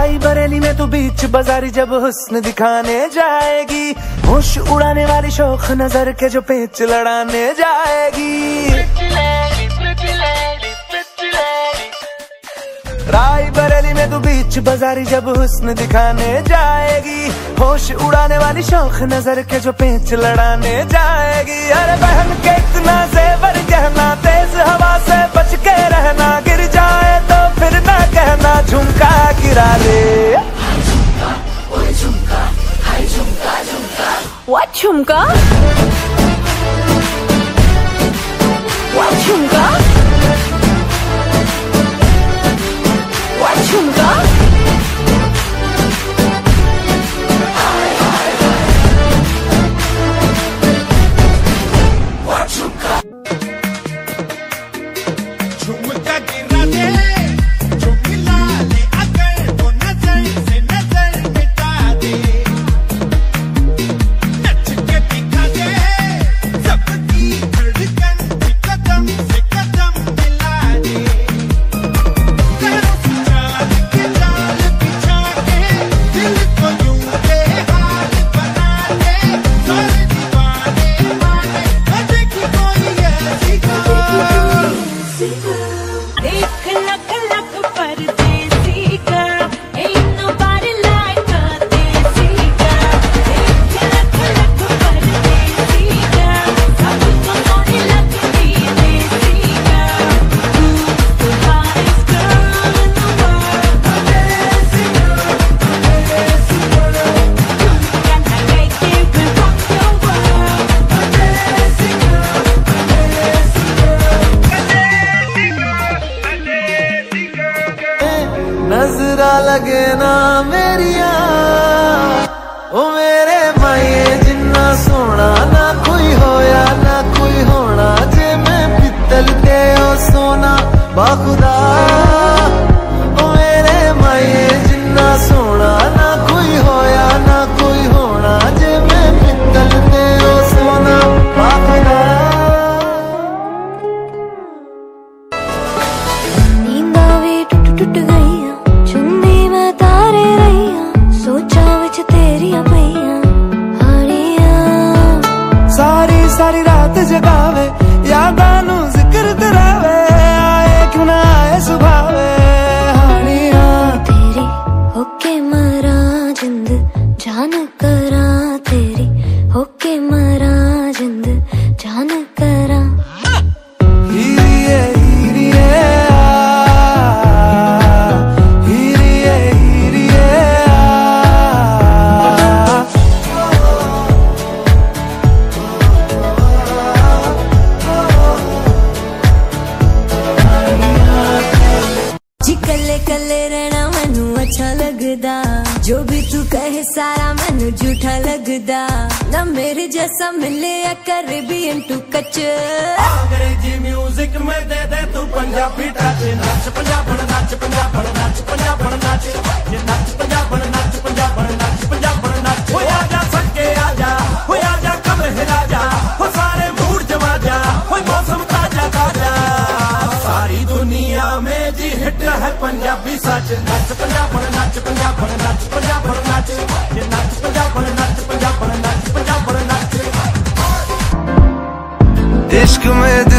राई बरेली में तू बीच बाजारी जब हुस्न दिखाने जाएगी। होश उड़ाने वाली शोख नज़र के जो पेच लड़ाने जाएगी। राय बरेली में तू बीच बाजारी जब हुस्न दिखाने जाएगी। होश उड़ाने वाली शौक नज़र के जो पेच लड़ाने जाएगी। अरे बहन के इतना जेवर कहना तेज हवा से बच के रहना, गिर जाए 춤가? 춤가? 춤가? 춤을 따기라네 Baby ਲਗੇ ਨਾ ਮੇਰੀਆਂ ਉਹ ਮੇਰੇ ਮਾਏ ਜਿੰਨਾ ਸੋਹਣਾ ਨਾ ਕੋਈ ਹੋਇਆ ਨਾ ਕੋਈ ਹੋਣਾ ਜੇ ਮੈਂ ਪਿੱਤਲ ਤੇ ਉਹ ਸੋਨਾ ਬਾਖੁਦਾ न करा। कले कले रहना मनु अच्छा लगदा। जो भी तू कहे सारा मनु झूठा लगदा। ना मेरे जैसा मिले या कर भी इंटू कच अंग्रेज़ी म्यूज़िक में दे दे तू पंजाबी टच नच पंजाब नच पंजाब नच पंजाब नच। ये नच, पंजाबन दुनिया में जी हिट है पंजाबी सच। नच पंजाबन नच पंजाबन नच पंजाबन नच। नच पंजाबन नच पंजाबन नच पंजाबन नच। इश्क में